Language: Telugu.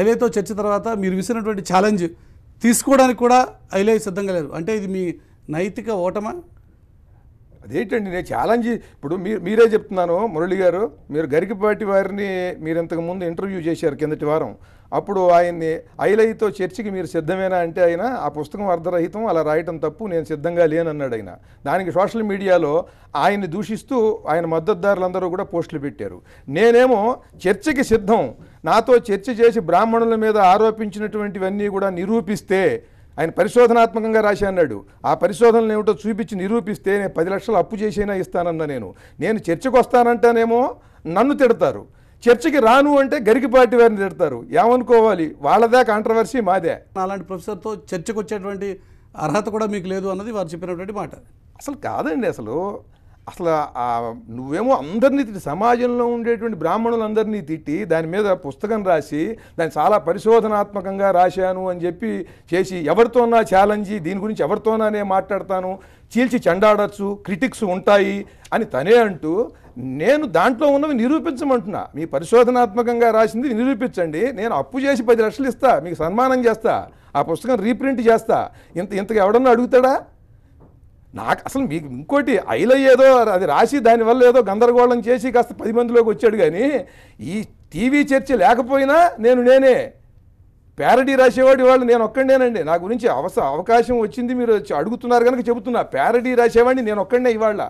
ఐలేతో చర్చ తర్వాత మీరు విసిరినటువంటి ఛాలెంజ్ తీసుకోవడానికి కూడా ఐలే సిద్ధంగా లేదు అంటే ఇది మీ నైతిక ఓటమా? అదేంటండి నేను ఛాలెంజ్ ఇప్పుడు మీరు మీరే చెప్తున్నాను మురళి గారు. మీరు గరికపాటి వారిని మీరు ఇంతకు ముందు ఇంటర్వ్యూ చేశారు కిందటి వారం. అప్పుడు ఆయన్ని ఐలైతో చర్చికి మీరు సిద్ధమేనా అంటే ఆయన ఆ పుస్తకం అర్ధరహితం అలా రాయటం తప్పు నేను సిద్ధంగా లేనన్నాడు ఆయన. దానికి సోషల్ మీడియాలో ఆయన్ని దూషిస్తూ ఆయన మద్దతుదారులందరూ కూడా పోస్టులు పెట్టారు. నేనేమో చర్చకి సిద్ధం నాతో చర్చ చేసి బ్రాహ్మణుల మీద ఆరోపించినటువంటివన్నీ కూడా నిరూపిస్తే ఆయన పరిశోధనాత్మకంగా రాసి అన్నాడు. ఆ పరిశోధనలు ఏమిటో చూపించి నిరూపిస్తే నేను పది లక్షలు అప్పు చేసైనా ఇస్తానన్నా నేను. నేను చర్చకు వస్తానంటానేమో నన్ను తిడతారు. చర్చకి రాను అంటే గరికిపాటి వారిని తిడతారు. ఏమనుకోవాలి? వాళ్ళదా కాంట్రవర్సీ మాదే. అలాంటి ప్రొఫెసర్తో చర్చకు వచ్చేటువంటి అర్హత కూడా మీకు లేదు అన్నది వారు చెప్పినటువంటి మాట. అసలు కాదండి అసలు. అసలు నువ్వేమో అందరినీ తిట్టి సమాజంలో ఉండేటువంటి బ్రాహ్మణులందరినీ తిట్టి దాని మీద పుస్తకం రాసి దాన్ని చాలా పరిశోధనాత్మకంగా రాశాను అని చెప్పి చేసి ఎవరితోనా ఛాలెంజ్ దీని గురించి ఎవరితోనానే మాట్లాడతాను చీల్చి చెండాడచ్చు క్రిటిక్స్ ఉంటాయి అని తనే అంటూ నేను దాంట్లో ఉన్నవి నిరూపించమంటున్నా. మీ పరిశోధనాత్మకంగా రాసింది నిరూపించండి. నేను అప్పు చేసి పది లక్షలు ఇస్తా మీకు సన్మానం చేస్తా ఆ పుస్తకం రీప్రింట్ చేస్తా. ఇంత ఇంతకు ఎవడన్నా అడుగుతాడా? నాకు అసలు మీకు ఇంకోటి ఐలో ఏదో అది రాసి దానివల్ల ఏదో గందరగోళం చేసి కాస్త పది మందిలోకి వచ్చాడు కానీ ఈ టీవీ చర్చ లేకపోయినా నేను నేనే. ప్యారడీ రాసేవాడి వాళ్ళు నేను ఒక్కడేనండి నా గురించి అవస అవకాశం వచ్చింది మీరు వచ్చి అడుగుతున్నారు కనుక చెబుతున్నా. ప్యారడీ రాసేవాడిని నేను ఒక్కడే ఇవాళ.